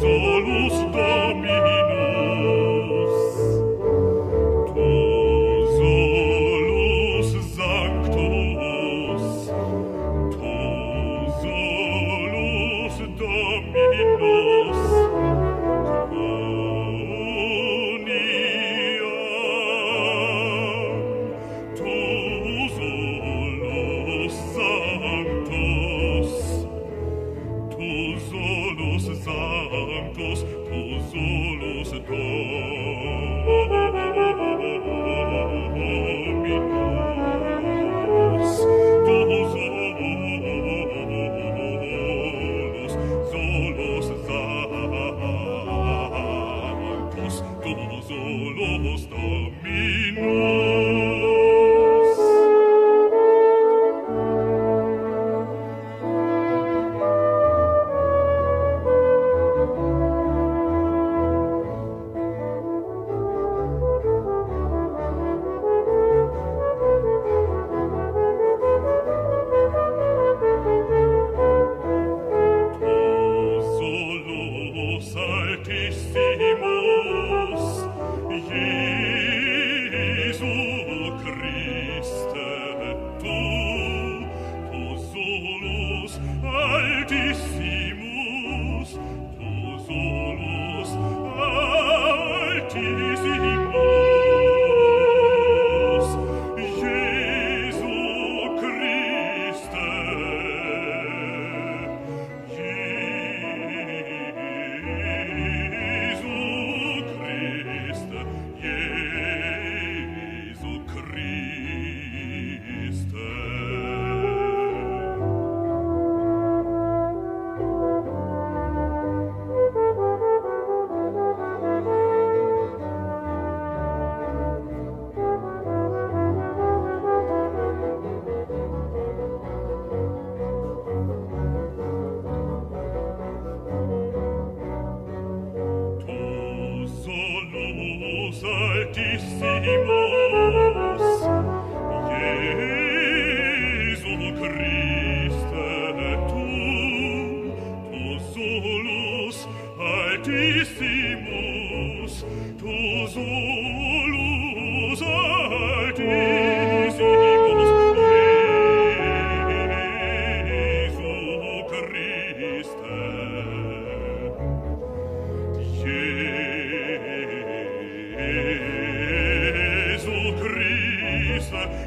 Solus Domi him Altissimus Jesu Christe, tu, tu solus, tu solus.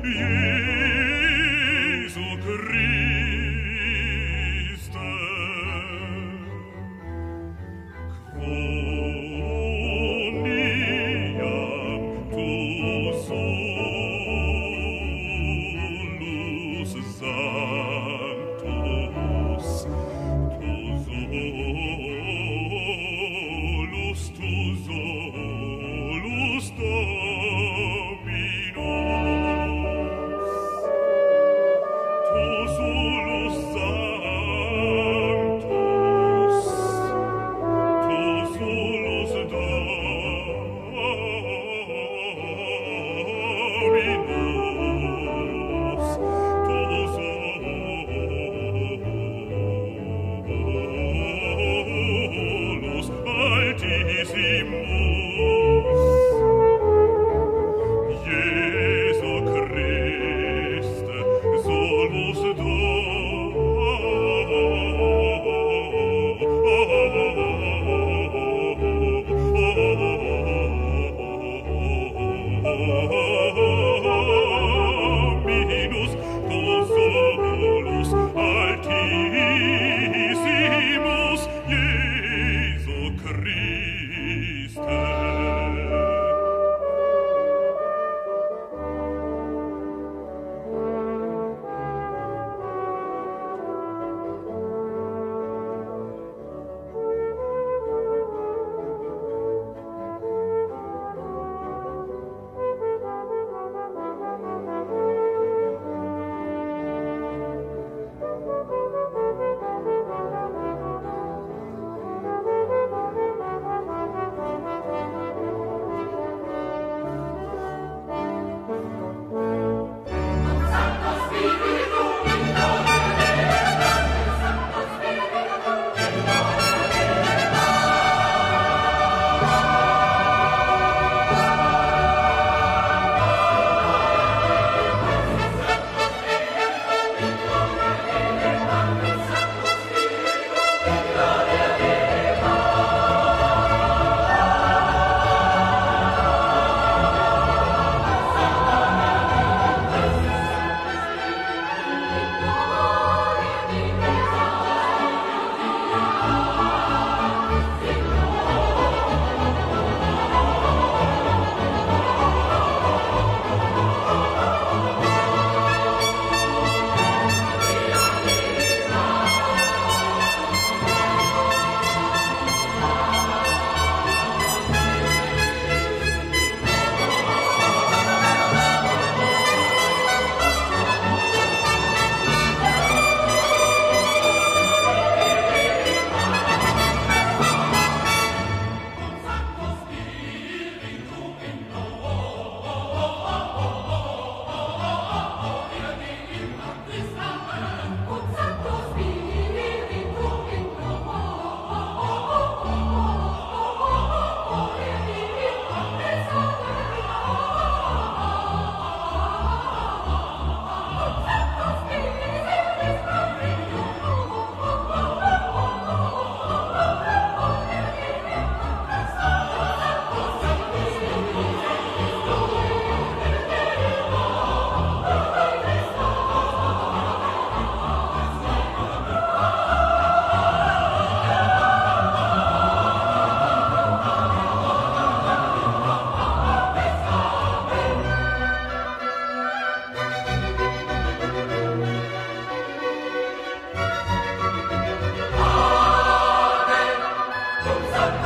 you.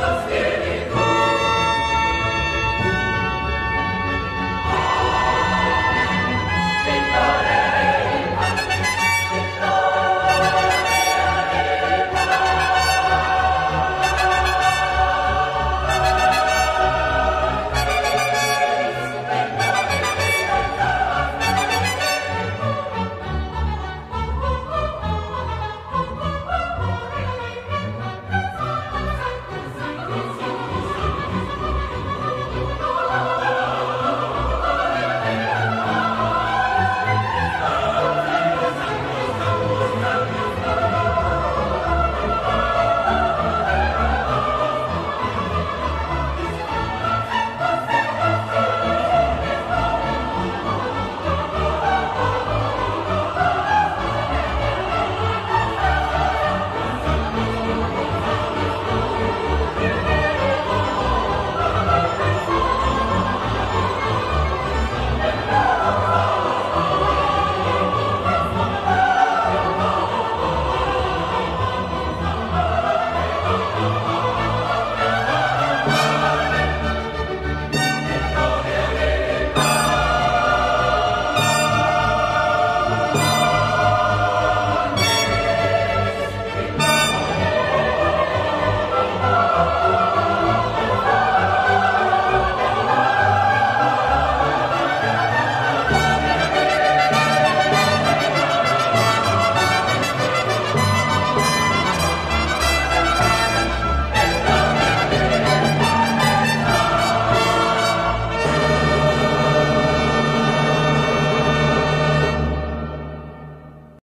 of